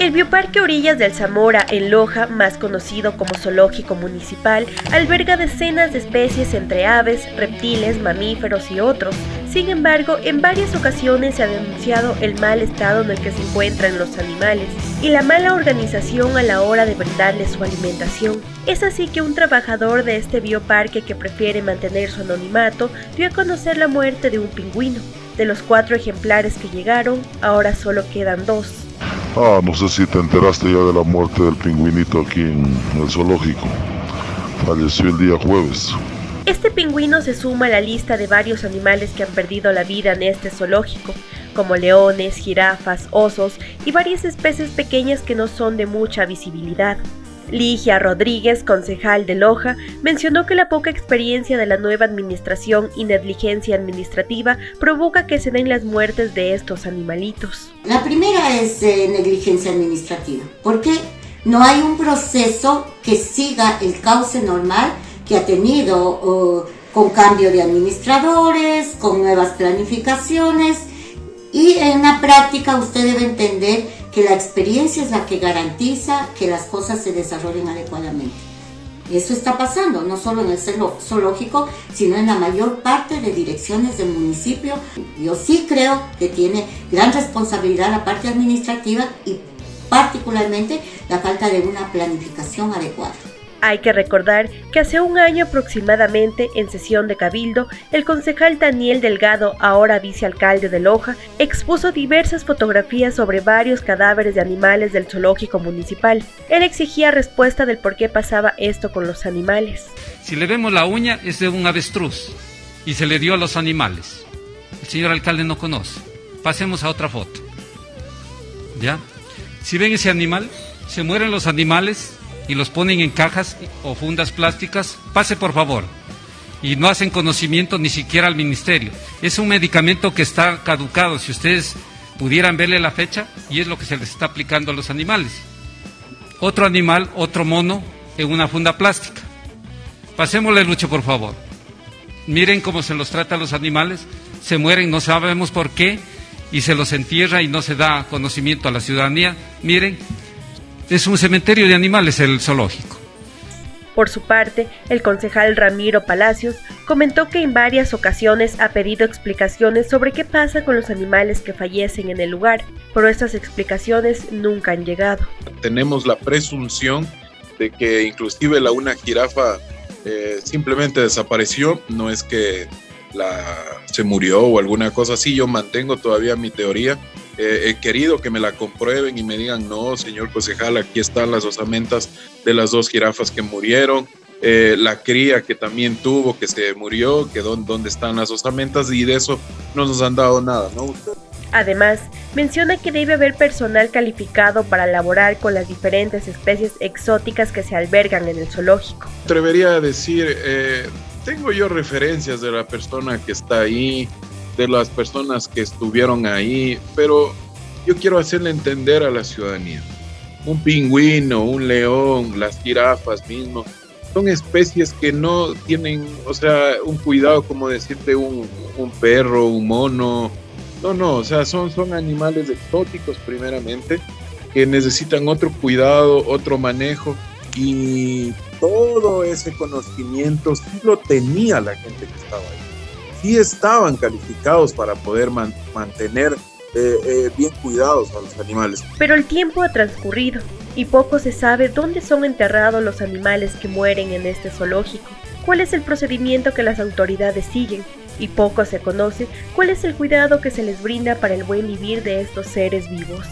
El Bioparque Orillas del Zamora en Loja, más conocido como Zoológico Municipal, alberga decenas de especies entre aves, reptiles, mamíferos y otros. Sin embargo, en varias ocasiones se ha denunciado el mal estado en el que se encuentran los animales y la mala organización a la hora de brindarles su alimentación. Es así que un trabajador de este bioparque que prefiere mantener su anonimato dio a conocer la muerte de un pingüino. De los cuatro ejemplares que llegaron, ahora solo quedan dos. Ah, no sé si te enteraste ya de la muerte del pingüinito aquí en el zoológico. Falleció el día jueves. Este pingüino se suma a la lista de varios animales que han perdido la vida en este zoológico, como leones, jirafas, osos y varias especies pequeñas que no son de mucha visibilidad. Ligia Rodríguez, concejal de Loja, mencionó que la poca experiencia de la nueva administración y negligencia administrativa provoca que se den las muertes de estos animalitos. La primera es eh, negligencia administrativa, porque no hay un proceso que siga el cauce normal que ha tenido con cambio de administradores, con nuevas planificaciones. Y en la práctica usted debe entender que la experiencia es la que garantiza que las cosas se desarrollen adecuadamente. Eso está pasando, no solo en el zoológico, sino en la mayor parte de direcciones del municipio. Yo sí creo que tiene gran responsabilidad la parte administrativa y particularmente la falta de una planificación adecuada. Hay que recordar que hace un año aproximadamente, en sesión de Cabildo, el concejal Daniel Delgado, ahora vicealcalde de Loja, expuso diversas fotografías sobre varios cadáveres de animales del zoológico municipal. Él exigía respuesta del por qué pasaba esto con los animales. Si le vemos la uña, es de un avestruz y se le dio a los animales. El señor alcalde no conoce. Pasemos a otra foto. ¿Ya? Si ven ese animal, se mueren los animales y los ponen en cajas o fundas plásticas, pase por favor. Y no hacen conocimiento ni siquiera al ministerio. Es un medicamento que está caducado, si ustedes pudieran verle la fecha, y es lo que se les está aplicando a los animales. Otro animal, otro mono, en una funda plástica. Pasémosle, Lucho, por favor. Miren cómo se los trata a los animales, se mueren, no sabemos por qué, y se los entierra y no se da conocimiento a la ciudadanía. Miren, es un cementerio de animales el zoológico. Por su parte, el concejal Ramiro Palacios comentó que en varias ocasiones ha pedido explicaciones sobre qué pasa con los animales que fallecen en el lugar, pero estas explicaciones nunca han llegado. Tenemos la presunción de que inclusive la una jirafa eh, simplemente desapareció, no es que la, se murió o alguna cosa así, yo mantengo todavía mi teoría eh, he querido que me la comprueben y me digan, no, señor concejal, aquí están las osamentas de las dos jirafas que murieron, eh, la cría que también tuvo, que se murió, que dónde están las osamentas y de eso no nos han dado nada, ¿no? Además, menciona que debe haber personal calificado para laborar con las diferentes especies exóticas que se albergan en el zoológico. Atrevería a decir, eh, tengo yo referencias de la persona que está ahí, de las personas que estuvieron ahí, pero yo quiero hacerle entender a la ciudadanía. Un pingüino, un león, las jirafas mismo, son especies que no tienen, o sea, un cuidado como decirte un, un perro, un mono. No, no, o sea, son, son animales exóticos primeramente que necesitan otro cuidado, otro manejo y todo ese conocimiento sí lo tenía la gente que estaba ahí sí estaban calificados para poder mantener eh, eh, bien cuidados a los animales. Pero el tiempo ha transcurrido y poco se sabe dónde son enterrados los animales que mueren en este zoológico, cuál es el procedimiento que las autoridades siguen y poco se conoce cuál es el cuidado que se les brinda para el buen vivir de estos seres vivos.